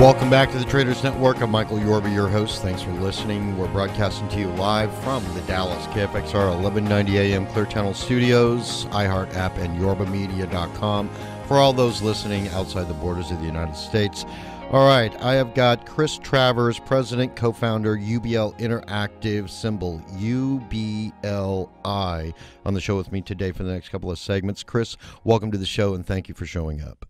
Welcome back to the Traders Network. I'm Michael Yorba, your host. Thanks for listening. We're broadcasting to you live from the Dallas KFXR 1190 AM Clear Channel Studios, iHeart app, and YorbaMedia.com for all those listening outside the borders of the United States. All right, I have got Chris Travers, President, co founder, UBL Interactive, symbol UBLI, on the show with me today for the next couple of segments. Chris, welcome to the show and thank you for showing up.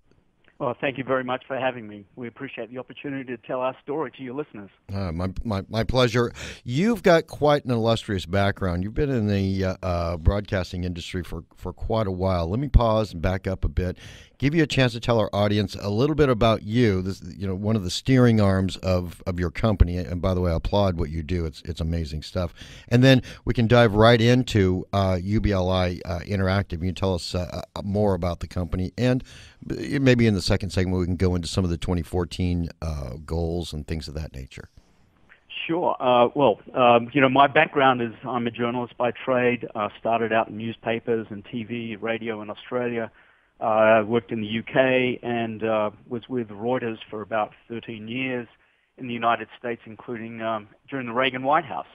Well, thank you very much for having me. We appreciate the opportunity to tell our story to your listeners. Uh, my, my, my pleasure. You've got quite an illustrious background. You've been in the uh, uh, broadcasting industry for, for quite a while. Let me pause and back up a bit give you a chance to tell our audience a little bit about you. This, you know, one of the steering arms of, of your company. And by the way, I applaud what you do. It's it's amazing stuff. And then we can dive right into uh, UBLI uh, Interactive. You can tell us uh, uh, more about the company, and maybe in the second segment we can go into some of the 2014 uh, goals and things of that nature. Sure. Uh, well, um, you know, my background is I'm a journalist by trade. Uh, started out in newspapers and TV, radio in Australia. I uh, worked in the UK and uh, was with Reuters for about 13 years in the United States, including um, during the Reagan White House.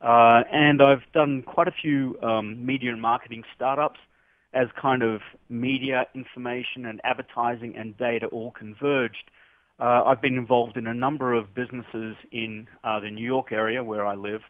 Uh, and I've done quite a few um, media and marketing startups as kind of media, information, and advertising and data all converged. Uh, I've been involved in a number of businesses in uh, the New York area where I live,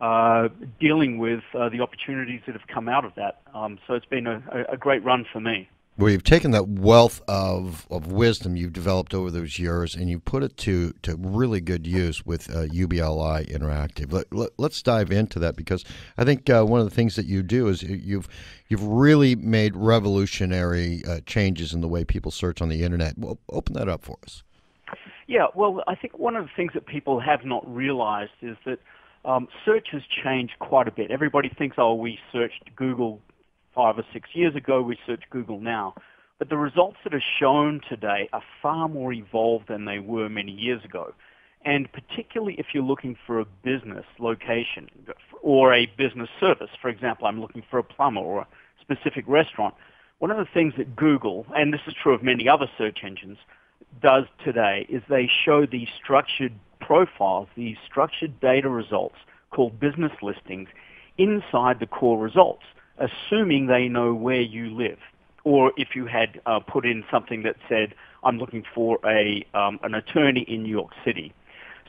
uh, dealing with uh, the opportunities that have come out of that. Um, so it's been a, a great run for me where you've taken that wealth of, of wisdom you've developed over those years and you put it to, to really good use with uh, UBLI Interactive. Let, us let, dive into that because I think uh, one of the things that you do is you've you've really made revolutionary uh, changes in the way people search on the internet. Well, open that up for us. Yeah, well, I think one of the things that people have not realized is that um, search has changed quite a bit. Everybody thinks, oh, we searched Google five or six years ago. We search Google now. But the results that are shown today are far more evolved than they were many years ago. And particularly if you're looking for a business location or a business service, for example, I'm looking for a plumber or a specific restaurant, one of the things that Google, and this is true of many other search engines, does today is they show these structured profiles, these structured data results called business listings inside the core results assuming they know where you live. Or if you had uh, put in something that said, I'm looking for a, um, an attorney in New York City.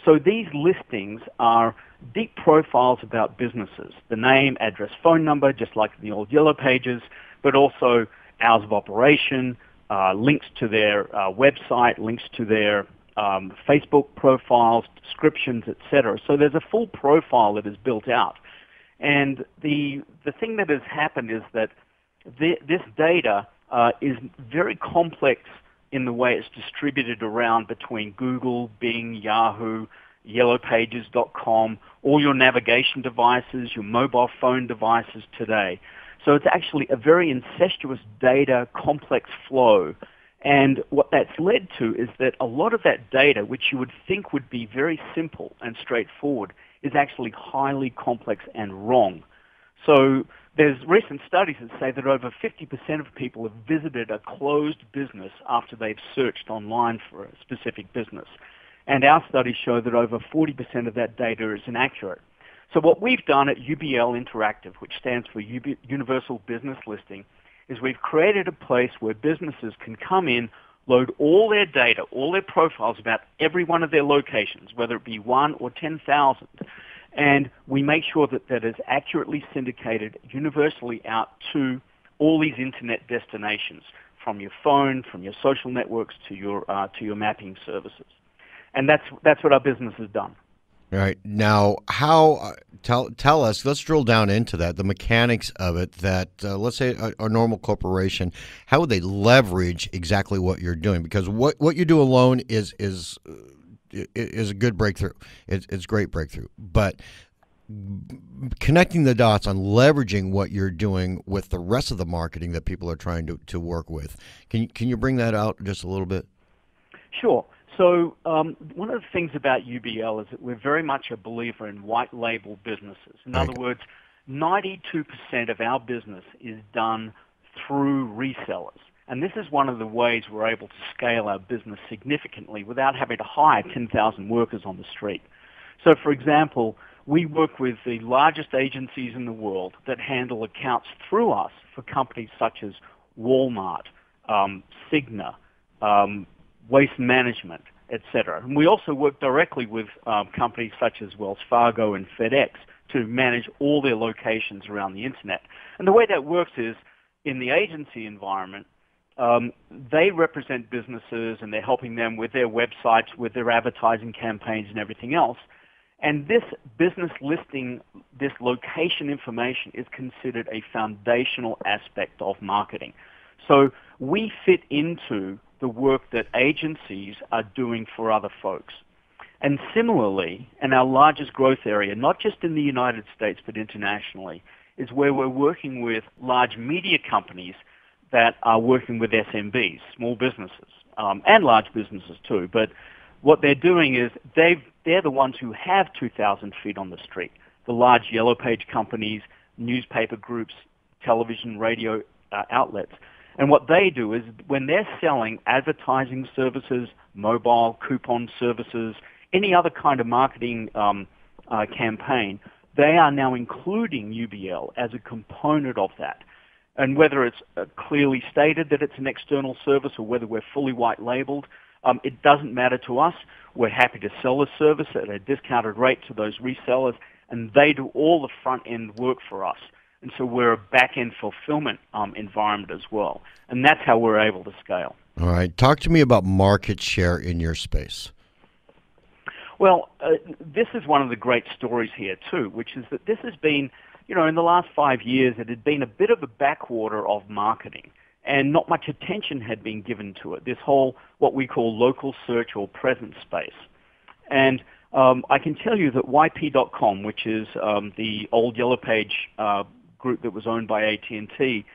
So these listings are deep profiles about businesses, the name, address, phone number, just like the old yellow pages, but also hours of operation, uh, links to their uh, website, links to their um, Facebook profiles, descriptions, etc. So there's a full profile that is built out. And the the thing that has happened is that the, this data uh, is very complex in the way it's distributed around between Google, Bing, Yahoo, YellowPages.com, all your navigation devices, your mobile phone devices today. So it's actually a very incestuous data complex flow. And what that's led to is that a lot of that data, which you would think would be very simple and straightforward, is actually highly complex and wrong. So there's recent studies that say that over 50% of people have visited a closed business after they've searched online for a specific business. And our studies show that over 40% of that data is inaccurate. So what we've done at UBL Interactive, which stands for Universal Business Listing, is we've created a place where businesses can come in, load all their data, all their profiles about every one of their locations, whether it be one or 10,000. And we make sure that that is accurately syndicated universally out to all these internet destinations, from your phone, from your social networks to your, uh, to your mapping services. And that's, that's what our business has done. All right. Now, how uh, tell tell us? Let's drill down into that. The mechanics of it. That uh, let's say a, a, normal corporation, how would they leverage exactly what you're doing? Because what what you do alone is is uh, is a good breakthrough. It's it's great breakthrough, but connecting the dots on leveraging what you're doing with the rest of the marketing that people are trying to, to work with. Can can you bring that out just a little bit? Sure. So um, one of the things about UBL is that we're very much a believer in white label businesses. In other words, 92% of our business is done through resellers. And this is one of the ways we're able to scale our business significantly without having to hire 10,000 workers on the street. So for example, we work with the largest agencies in the world that handle accounts through us for companies such as Walmart, um, Cigna, um, Waste Management, etc. And we also work directly with um, companies such as Wells Fargo and FedEx to manage all their locations around the internet. And the way that works is in the agency environment, um, they represent businesses and they're helping them with their websites, with their advertising campaigns and everything else. And this business listing, this location information is considered a foundational aspect of marketing. So we fit into the work that agencies are doing for other folks. And similarly, in our largest growth area, not just in the United States but internationally, is where we're working with large media companies that are working with SMBs, small businesses, um, and large businesses too. But what they're doing is they they're the ones who have 2,000 feet on the street. The large yellow page companies, newspaper groups, television, radio uh, outlets. And what they do is when they're selling advertising services, mobile coupon services, any other kind of marketing um, uh, campaign, they are now including UBL as a component of that. And whether it's uh, clearly stated that it's an external service or whether we're fully white labeled, um, it doesn't matter to us. We're happy to sell the service at a discounted rate to those resellers, and they do all the front end work for us. And so we're a back end fulfillment um, environment as well. And that's how we're able to scale. All right. Talk to me about market share in your space. Well, uh, this is one of the great stories here too, which is that this has been, you know, in the last five years, it had been a bit of a backwater of marketing and not much attention had been given to it. This whole, what we call local search or presence space. And um, I can tell you that YP.com, which is um, the old Yellow Page uh, group that was owned by AT&T,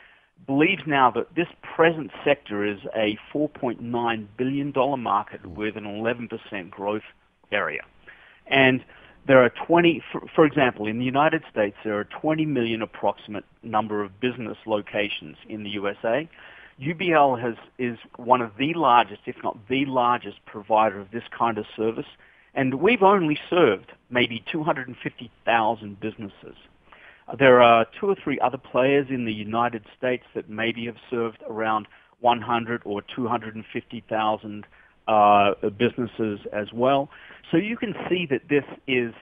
believes now that this present sector is a $4.9 billion market with an 11% growth area. And there are 20, for, for, example, in the United States, there are 20 million approximate number of business locations in the USA. UBL has, is one of the largest, if not the largest provider of this kind of service. And we've only served maybe 250,000 businesses. There are two or three other players in the United States that maybe have served around 100 or 250,000 uh, businesses as well. So you can see that this is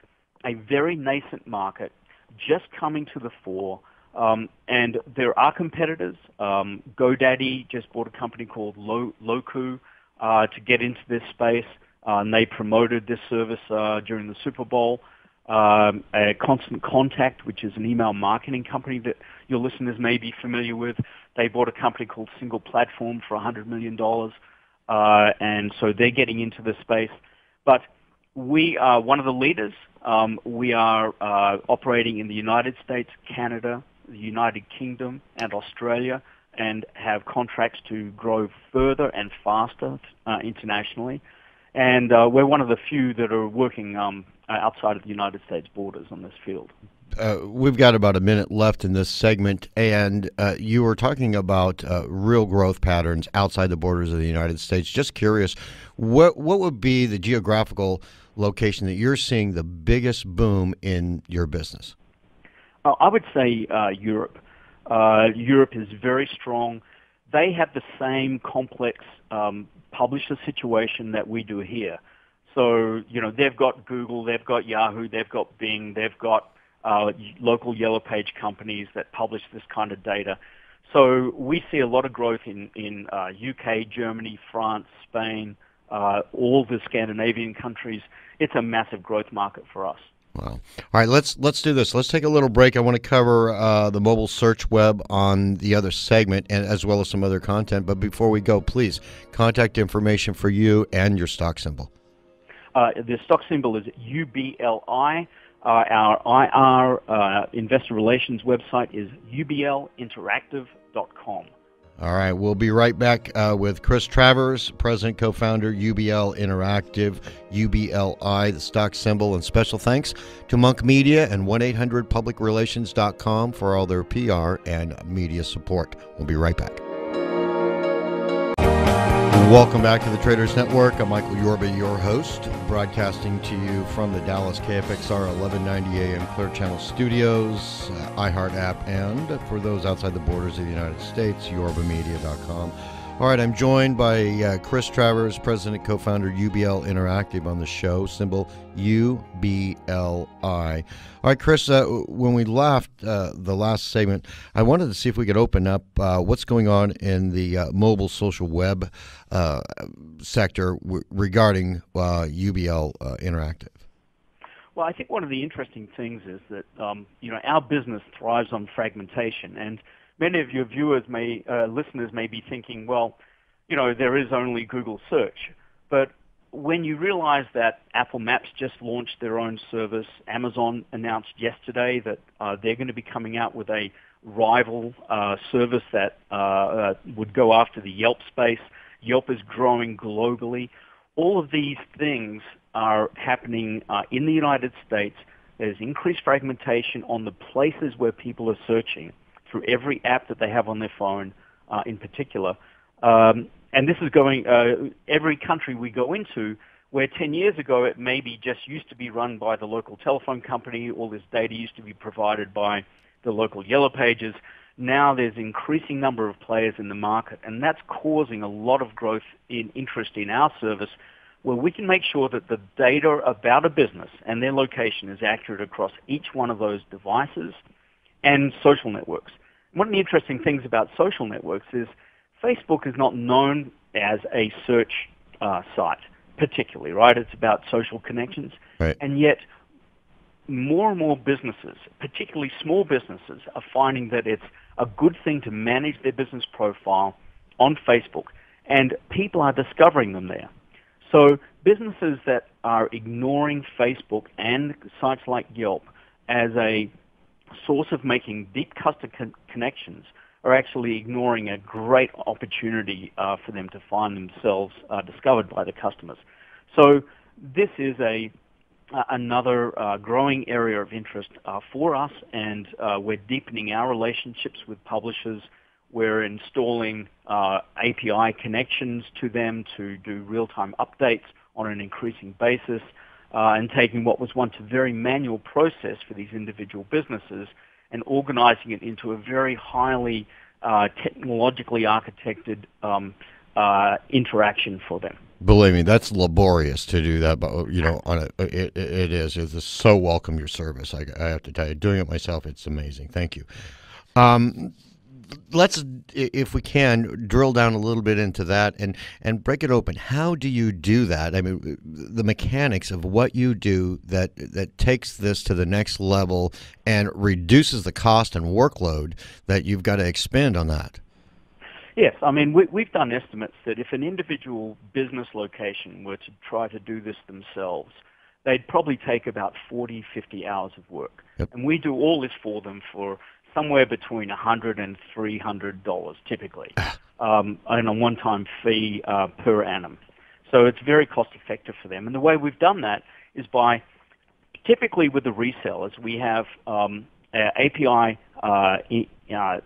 a very nascent market just coming to the fore. Um, and there are competitors. Um, GoDaddy just bought a company called Lo- Locu uh, to get into this space, uh, and they promoted this service uh, during the Super Bowl. Um, a Constant Contact, which is an email marketing company that your listeners may be familiar with, they bought a company called Single Platform for $100 million. Uh, and so they're getting into the space. But we are one of the leaders. Um, we are uh, operating in the United States, Canada, the United Kingdom, and Australia, and have contracts to grow further and faster uh, internationally. And uh, we're one of the few that are working um, outside of the United States borders on this field uh, we've got about a minute left in this segment, and uh, you were talking about uh, real growth patterns outside the borders of the United States. Just curious, what what would be the geographical location that you're seeing the biggest boom in your business? Uh, I would say uh, Europe. Uh, Europe is very strong. They have the same complex um, publisher situation that we do here. So, you know, they've got Google, they've got Yahoo, they've got Bing, they've got uh, local yellow page companies that publish this kind of data. So we see a lot of growth in, in uh, UK, Germany, France, Spain, uh, all the Scandinavian countries. It's a massive growth market for us. Wow. All right, let's let's do this. Let's take a little break. I want to cover uh, the mobile search web on the other segment, and as well as some other content. But before we go, please contact information for you and your stock symbol. Uh, the stock symbol is UBLI. Uh, our IR uh, investor relations website is ublinteractive.com. All right, we'll be right back uh, with Chris Travers, president, co founder, UBL Interactive, UBLI, the stock symbol, and special thanks to Monk Media and 1 800 publicrelations.com for all their PR and media support. We'll be right back. Welcome back to the Traders Network. I'm Michael Yorba, your host, broadcasting to you from the Dallas KFXR 1190 AM Clear Channel Studios, uh, iHeart app, and for those outside the borders of the United States, yorbamedia.com. All right, I'm joined by uh, Chris Travers, president, co-founder UBL Interactive on the show, symbol UBLI. All right, Chris, uh, when we left uh, the last segment, I wanted to see if we could open up uh, what's going on in the uh, mobile social web uh, sector w- regarding UBL Interactive. Well, I think one of the interesting things is that um, you know our business thrives on fragmentation, and many of your viewers may, uh, listeners may be thinking, well, you know, there is only Google search. But when you realize that Apple Maps just launched their own service, Amazon announced yesterday that uh, they're going to be coming out with a rival uh, service that uh, uh would go after the Yelp space. Yelp is growing globally. All of these things are happening uh, in the United States. There's increased fragmentation on the places where people are searching through every app that they have on their phone uh, in particular. Um, and this is going, uh, every country we go into, where 10 years ago it maybe just used to be run by the local telephone company, all this data used to be provided by the local yellow pages. Now there's increasing number of players in the market, and that's causing a lot of growth in interest in our service where we can make sure that the data about a business and their location is accurate across each one of those devices and social networks. One of the interesting things about social networks is Facebook is not known as a search uh, site particularly, right? It's about social connections. Right. And yet more and more businesses, particularly small businesses, are finding that it's a good thing to manage their business profile on Facebook. And people are discovering them there. So businesses that are ignoring Facebook and sites like Yelp as a source of making deep customer con- connections are actually ignoring a great opportunity uh, for them to find themselves uh, discovered by the customers. So this is a uh, another uh, growing area of interest uh, for us, and uh, we're deepening our relationships with publishers. We're installing API connections to them to do real-time updates on an increasing basis uh, and taking what was once a very manual process for these individual businesses and organizing it into a very highly uh, technologically architected um, uh, interaction for them. Believe me, that's laborious to do that, but you know, on a, it, it is. It's so welcome your service. I, I, have to tell you, doing it myself, it's amazing. Thank you. Um, let's, if we can, drill down a little bit into that and and break it open. How do you do that? I mean, the mechanics of what you do that that takes this to the next level and reduces the cost and workload that you've got to expend on that. Yes, I mean we, have done estimates that if an individual business location were to try to do this themselves, they'd probably take about 40, 50 hours of work. Yep. And we do all this for them for somewhere between 100 and 300 dollars typically, um, on a one-time fee uh, per annum. So it's very cost-effective for them. And the way we've done that is by typically with the resellers, we have um, API uh, uh,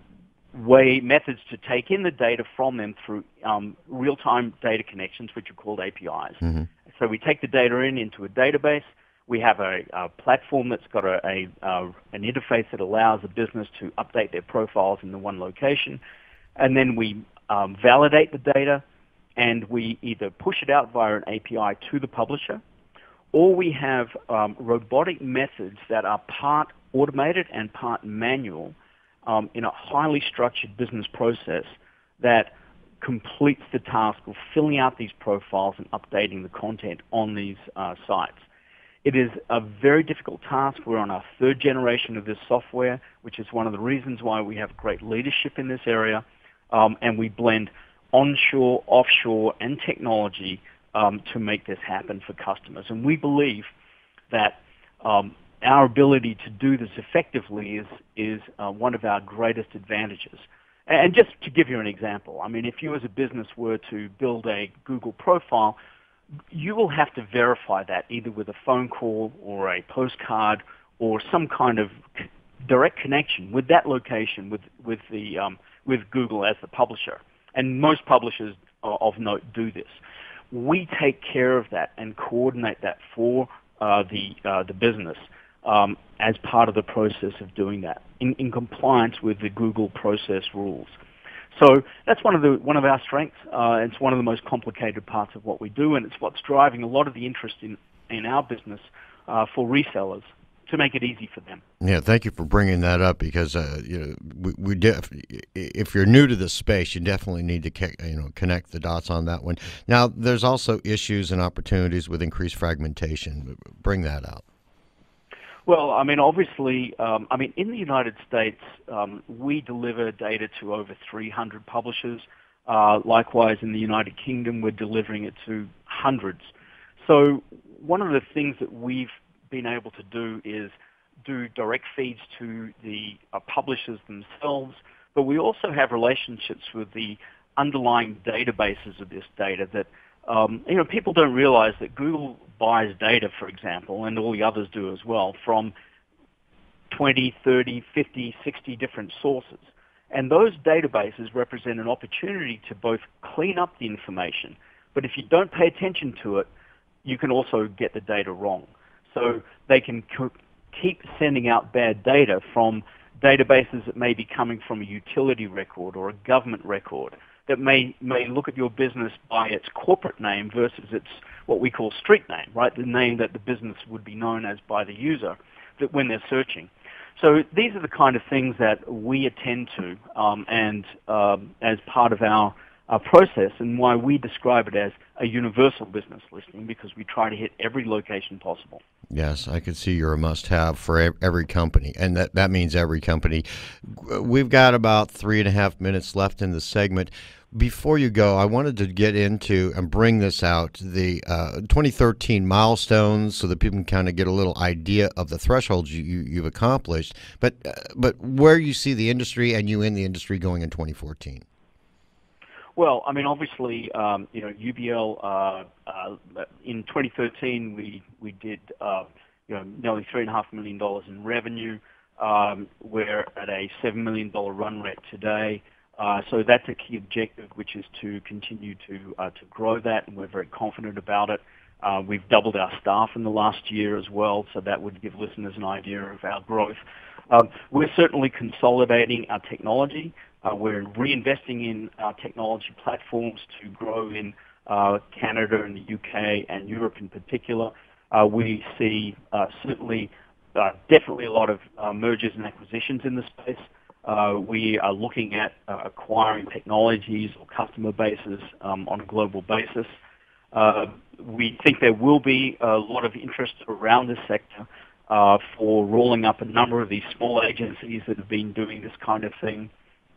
way methods to take in the data from them through um, real-time data connections, which are called APIs. Mm-hmm. So we take the data in into a database we have a, a platform that's got a, a an interface that allows a business to update their profiles in the one location, and then we um, validate the data, and we either push it out via an API to the publisher, or we have um, robotic methods that are part automated and part manual um, in a highly structured business process that completes the task of filling out these profiles and updating the content on these uh, sites. It is a very difficult task. We're on our third generation of this software, which is one of the reasons why we have great leadership in this area. Um, and we blend onshore, offshore, and technology um, to make this happen for customers. And we believe that um, our ability to do this effectively is is uh, one of our greatest advantages. And just to give you an example, I mean, if you as a business were to build a Google profile, you will have to verify that either with a phone call or a postcard or some kind of direct connection with that location with with the um, with Google as the publisher. And most publishers of note do this. We take care of that and coordinate that for uh, the uh, the business um, as part of the process of doing that in, in compliance with the Google process rules. So that's one of the one of our strengths. Uh, it's one of the most complicated parts of what we do, and it's what's driving a lot of the interest in in our business uh, for resellers to make it easy for them. Yeah, thank you for bringing that up because uh, you know we, we def- if you're new to this space, you definitely need to you know connect the dots on that one. Now, there's also issues and opportunities with increased fragmentation. Bring that out. Well, I mean, obviously, um, I mean, in the United States, um, we deliver data to over 300 publishers. Uh, likewise, in the United Kingdom, we're delivering it to hundreds. So one of the things that we've been able to do is do direct feeds to the uh, publishers themselves, but we also have relationships with the underlying databases of this data that um, you know people don't realize that Google buys data, for example, and all the others do as well, from 20, 30, 50, 60 different sources. And those databases represent an opportunity to both clean up the information, but if you don't pay attention to it, you can also get the data wrong. So they can keep sending out bad data from databases that may be coming from a utility record or a government record that may, may look at your business by its corporate name versus its what we call street name, right? The name that the business would be known as by the user that when they're searching. So these are the kind of things that we attend to um, and um, as part of our uh, process and why we describe it as a universal business listing because we try to hit every location possible. Yes, I can see you're a must-have for every company, and that, that means every company. We've got about three and a half minutes left in the segment. Before you go, I wanted to get into and bring this out the uh, 2013 milestones so that people can kind of get a little idea of the thresholds you, you, have accomplished, but uh, but where you see the industry and you in the industry going in 2014. Well, I mean, obviously, um, you know, UBL uh, uh, in 2013 we we did uh, you know nearly three and a half million dollars in revenue. Um, we're at a seven million dollar run rate today. Uh, so that's a key objective, which is to continue to uh, to grow that, and we're very confident about it. Uh, we've doubled our staff in the last year as well, so that would give listeners an idea of our growth. Um, we're certainly consolidating our technology. Uh, we're reinvesting in our technology platforms to grow in uh, Canada and the UK and Europe in particular. Uh, we see uh, certainly uh, definitely a lot of uh, mergers and acquisitions in the space. we are looking at acquiring technologies or customer bases um, on a global basis. we think there will be a lot of interest around this sector for rolling up a number of these small agencies that have been doing this kind of thing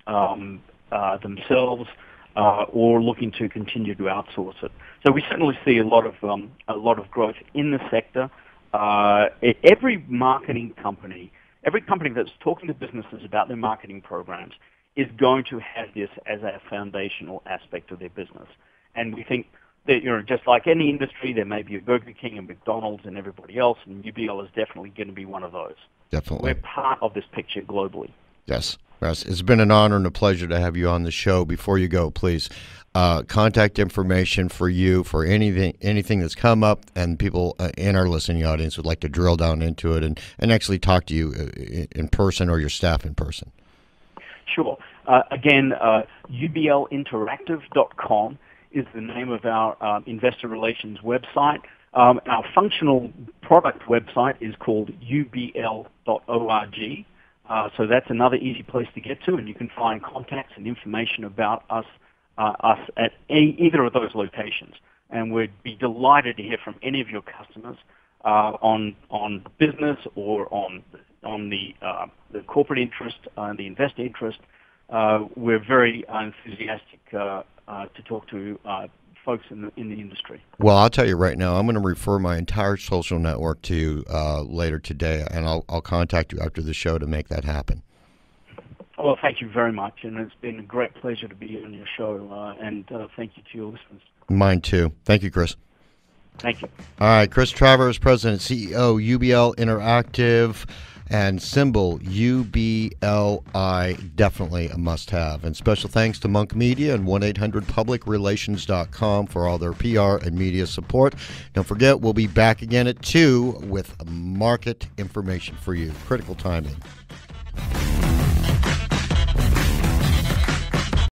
um, uh, themselves uh, or looking to continue to outsource it. So we certainly see a lot of um, a lot of growth in the sector. Uh, every marketing company, every company that's talking to businesses about their marketing programs is going to have this as a foundational aspect of their business. And we think that, you know, just like any industry, there may be a Burger King and McDonald's and everybody else, and UBL is definitely going to be one of those. Definitely. We're part of this picture globally. Yes. Yes, it's been an honor and a pleasure to have you on the show. Before you go, please, uh, contact information for you for anything anything that's come up, and people uh, in our listening audience would like to drill down into it and, and actually talk to you uh, in person or your staff in person. Sure. Uh, again, uh, ublinteractive.com is the name of our uh, investor relations website. Um, our functional product website is called ubl.org. Uh, so that's another easy place to get to, and you can find contacts and information about us uh, us at either of those locations. And we'd be delighted to hear from any of your customers uh, on on business or on on the uh, the corporate interest, uh, the investor interest. Uh, we're very enthusiastic to talk to folks in the in the industry. Well, I'll tell you right now, I'm going to refer my entire social network to you uh, later today, and I'll I'll contact you after the show to make that happen. Well, thank you very much, and it's been a great pleasure to be on your show, uh, and uh, thank you to your listeners. Mine too. Thank you, Chris. Thank you. All right, Chris Travers, President CEO, UBL Interactive. And symbol UBLI, definitely a must have. And special thanks to Monk Media and 1 800 publicrelations.com for all their PR and media support. Don't forget, we'll be back again at 2 with market information for you. Critical timing.